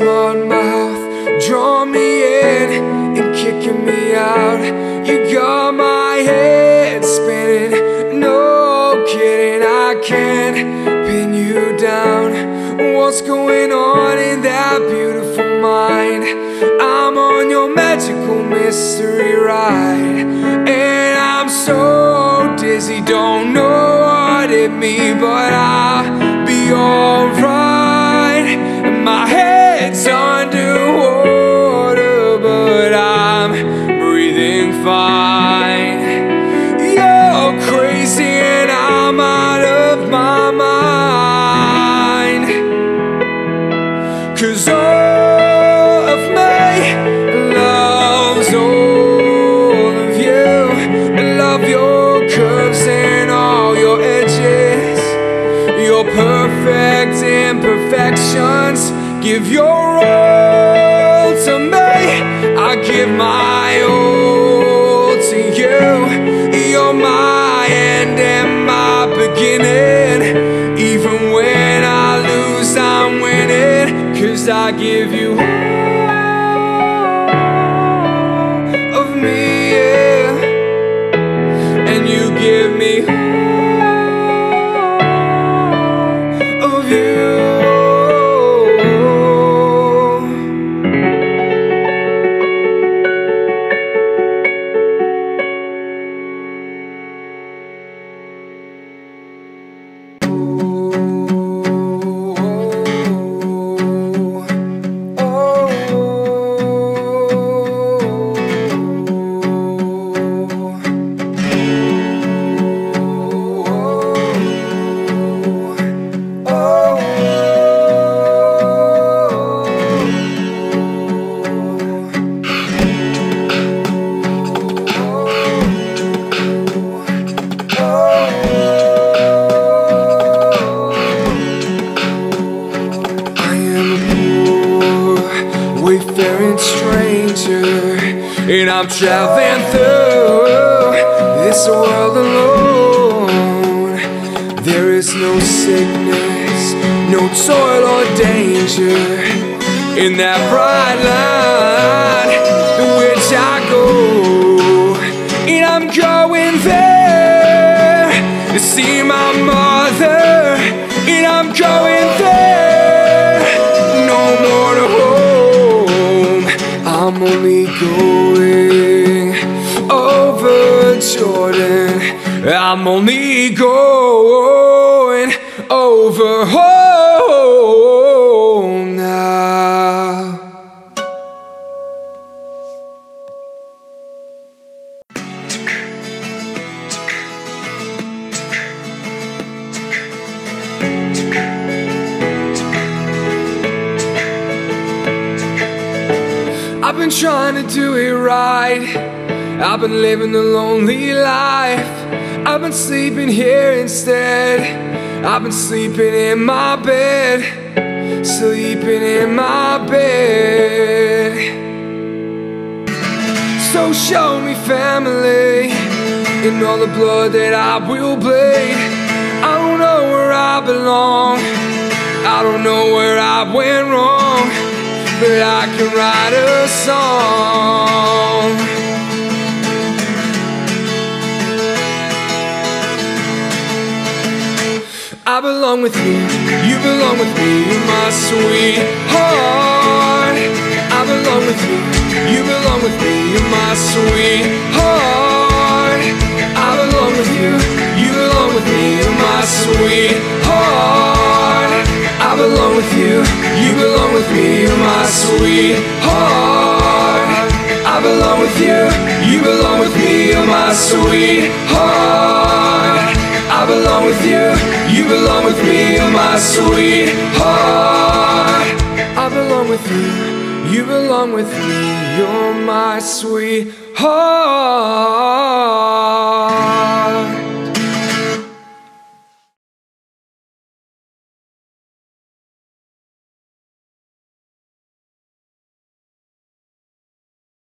smart mouth, draw me in and kicking me out. You got my head spinning, no kidding, I can't pin you down. What's going on in that beautiful mind? I'm on your magical mystery ride, and I'm so dizzy, don't know what it means, but I'll be alright. Cause all of me loves all of you. I love your curves and all your edges, your perfect imperfections. Give your all I give you I'm traveling through this world alone. There is no sickness, no toil or danger in that bright line in which I go, and I'm going there to see my mother, and I'm going there Jordan. I'm only going over home now. I've been trying to do it right. I've been living a lonely life. I've been sleeping here instead. I've been sleeping in my bed. Sleeping in my bed. So show me family in all the blood that I will bleed. I don't know where I belong. I don't know where I went wrong, but I can write a song. I belong with you, you belong with me, my sweetheart. I belong with you, you belong with me, my sweetheart. I belong with you, you belong with me, my sweetheart. I belong with you, you belong with me, my sweetheart. I belong with you, you belong with me, my sweetheart. Belong with you, you belong with me, my sweetheart. I belong with you, you belong with me, you're my sweetheart.